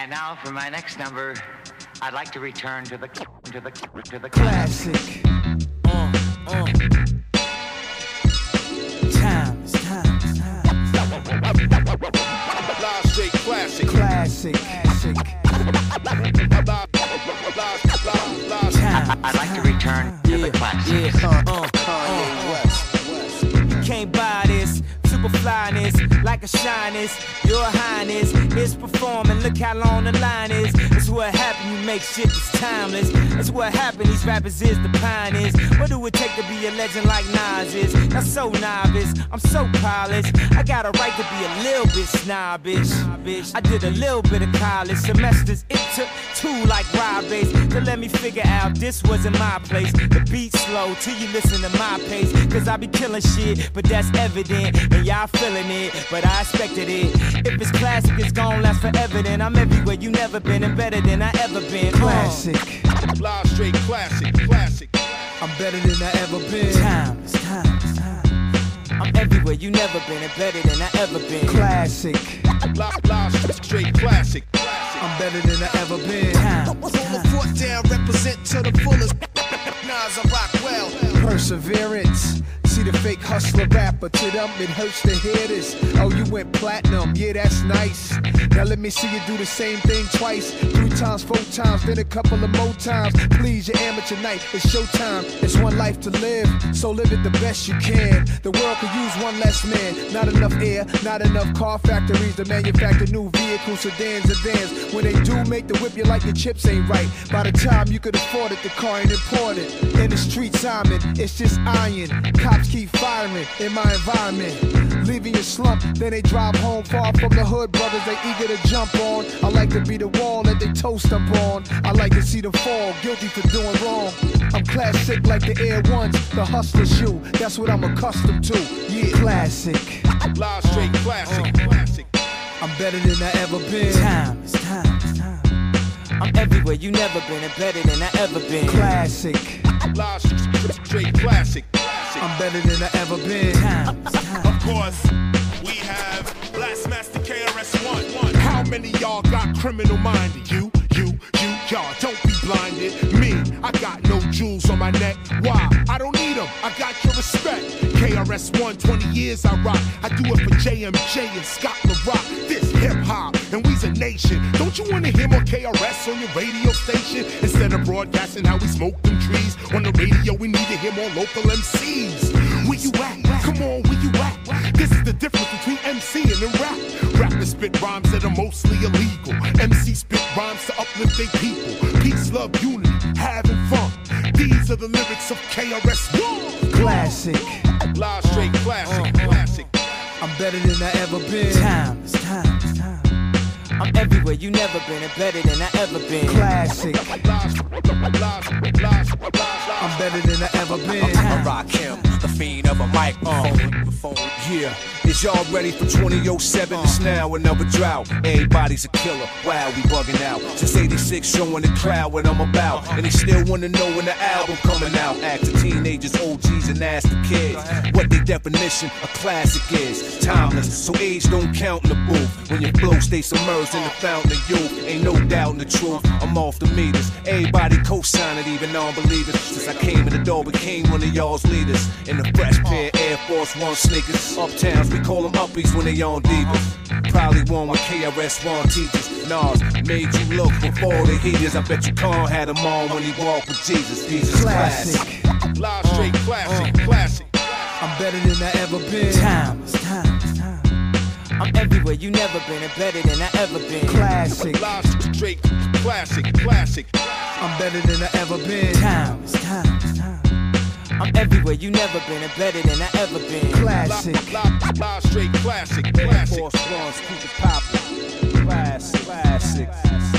And now for my next number, I'd like to return to the to the to the Classic. Uh, uh. Times, times, times. Live classic. Classic. Like a shyness. Your highness is performing. Look how long the line is. That's what happened. You make shit that's timeless. That's what happened. These rappers is the pioneers. What do it take to be a legend like Nas is? Not so novice. I'm so polished. I got a right to be a little bit snobbish. I did a little bit of college semesters. It took two like Rob Base to let me figure out this wasn't my place. The beat slow till you listen to my pace. Cause I be killing shit, but that's evident. And y'all feeling it, but I expected it. If it's classic, it's gonna last forever. Then I'm everywhere you never been and better than I ever been. Classic. Live straight classic. Classic. I'm better than I ever been. Times, times, times. I'm everywhere you never been and better than I ever been. Classic. Live, live straight classic. I'm better than I ever been. Times, Hold the foot down, represent to the fullest. Nas, I rock well. Perseverance. The fake hustler rapper, to them it hurts to hear this. Oh, you went platinum, yeah, that's nice. Now let me see you do the same thing twice, three times, four times, then a couple of more times. Please, your amateur night, it's showtime. It's one life to live, so live it the best you can. The world could use one less man. Not enough air, not enough car factories to manufacture new vehicles, sedans, and vans. When they do make the whip, you like your chips ain't right. By the time you could afford it, the car ain't important. In the street, Simon, it's just iron. Cops keep firing in my environment. Leaving your slump, then they drive home far from the hood. Brothers, they eager to jump on. I like to be the wall that they toast up on. I like to see them fall, guilty for doing wrong. I'm classic like the Air Ones, the hustler shoe. That's what I'm accustomed to. Yeah, classic. Live straight classic. Uh-huh. Classic. I'm better than I ever been. Time, it's time, times, time. I'm everywhere you never been and better than I ever been. Classic. Live straight classic. I'm better than I ever been. Times, times. Of course, we have Blastmaster KRS-One. How many y'all got criminal minded? You, you, you, y'all. Don't be blinded. Me, I got no jewels on my neck. Why? I don't need them. I got your respect. KRS-One, 20 years I rock. I do it for JMJ and Scott La Rock. This hip hop, and we's a nation. Don't you wanna hear more KRS on your radio station? Instead broadcasting how we smoke them trees on the radio, we need to hear more local MCs. Where you at? Come on, where you at? This is the difference between MCing and rap. Rappers spit rhymes that are mostly illegal. MC spit rhymes to uplift their people. Peace, love, unity, having fun. These are the lyrics of KRS-One. Classic. Live straight classic. Uh-huh. Classic. I'm better than I ever been. Times, times, times. I'm everywhere you never been and better than I ever been. Classic. I'm better than I ever been. I rock him, the fiend of a microphone. Uh. Yeah, is y'all ready for 2007? It's now another drought. Everybody's a killer. Wow, we bugging out. Since 86, showing the crowd what I'm about. And they still wanna know when the album coming out. Ask the teenagers, OGs, and ask the kids what their definition of classic is. Timeless, so age don't count in the booth. When your flow stay submerged in the fountain of youth, ain't no doubt in the truth. I'm off the meters. Everybody co-sign it, even non-believers. Since I came in the door, became one of y'all's leaders. In the fresh pair Air Force One sneakers. Uptowns, we call them uppies when they on divas. Probably one with KRS-One teachers. Nas made you look before the heaters. I bet you Khan had him on when he walked with Jesus. Jesus classic. Classic. Live straight classic. Uh-huh. Classic. I'm better than I ever been. Times, times, times. I'm everywhere you never been and better than I ever been. Classic. Live straight classic. Classic. I'm better than I ever been. Times, times, times. I'm everywhere you never been and better than I ever been. Classic. Live, live, live straight classic. Classic. Force Ones, keep it poppin'. Classic, classic.